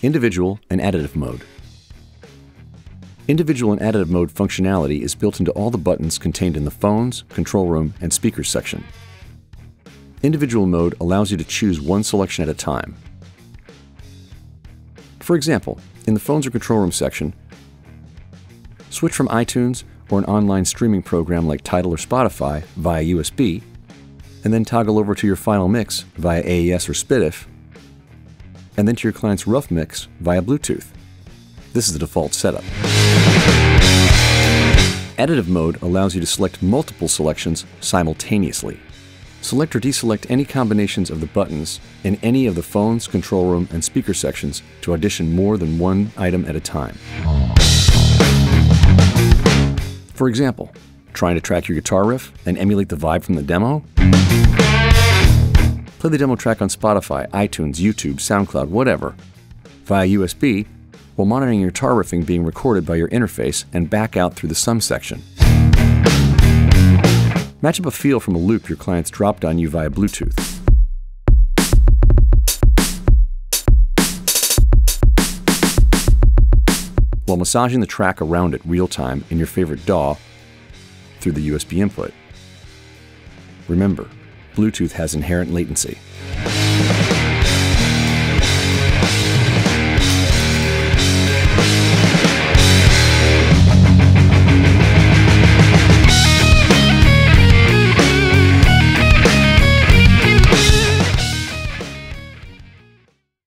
Individual and additive mode. Individual and additive mode functionality is built into all the buttons contained in the phones, control room, and speakers section. Individual mode allows you to choose one selection at a time. For example, in the phones or control room section, switch from iTunes or an online streaming program like Tidal or Spotify via USB, and then toggle over to your final mix via AES or SPDIF, and then to your client's rough mix via Bluetooth. This is the default setup. Additive mode allows you to select multiple selections simultaneously. Select or deselect any combinations of the buttons in any of the phones, control room, and speaker sections to audition more than one item at a time. For example, trying to track your guitar riff and emulate the vibe from the demo? Play the demo track on Spotify, iTunes, YouTube, SoundCloud, whatever, via USB while monitoring your guitar riffing being recorded by your interface and back out through the sum section. Match up a feel from a loop your clients dropped on you via Bluetooth. While massaging the track around it real time in your favorite DAW through the USB input. Remember, Bluetooth has inherent latency.